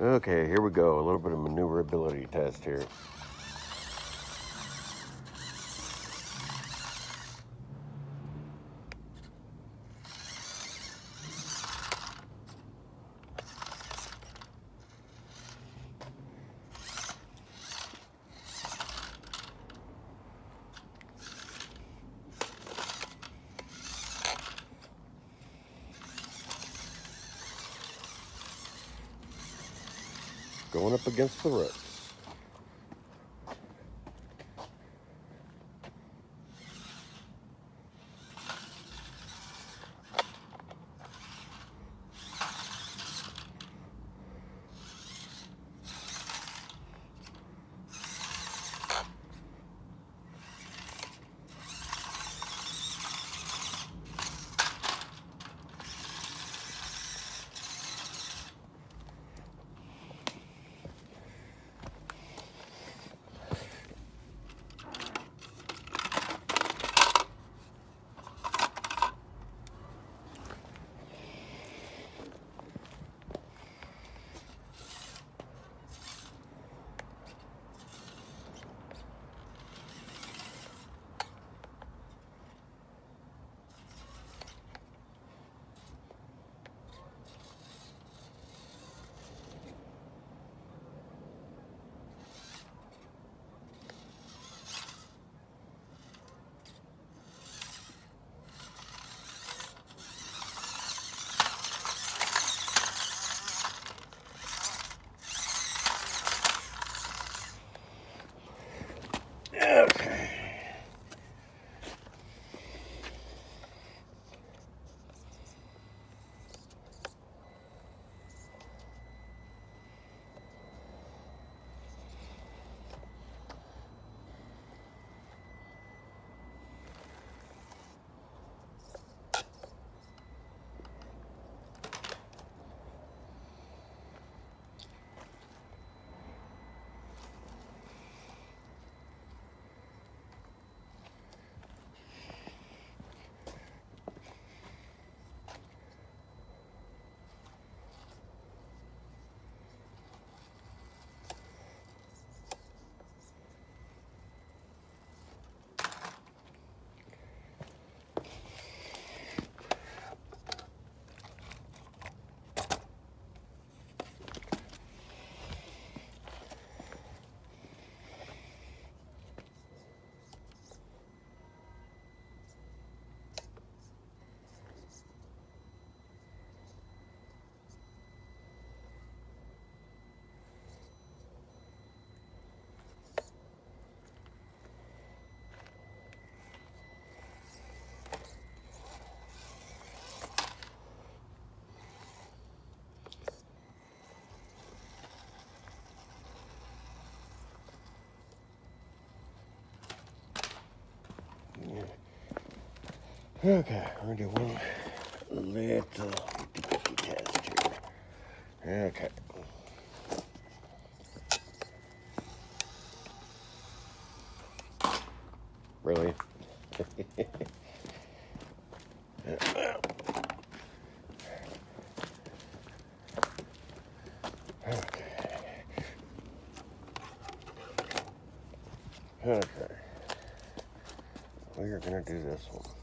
Okay, here we go. A little bit of maneuverability test here. Going up against the roots. Okay, we're gonna do one little test here. Okay. Really? okay. Okay. We are gonna do this one.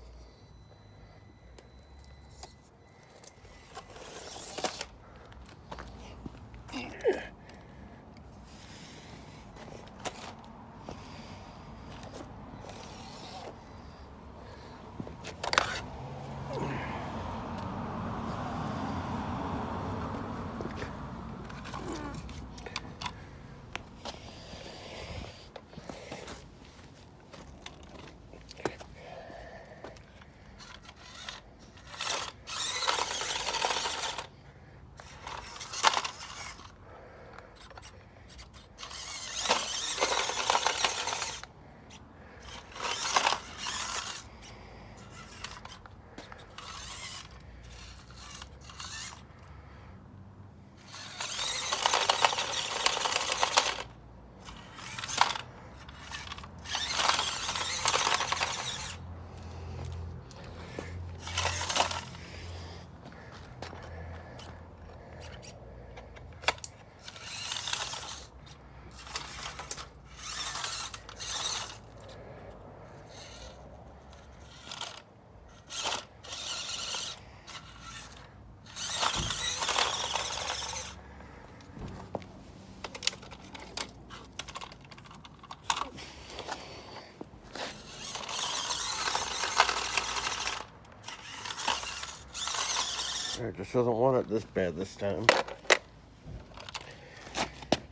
It just doesn't want it this bad this time.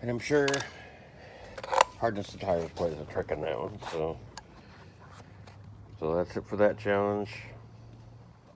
And I'm sure hardness of tires plays a trick in that one. So, so that's it for that challenge.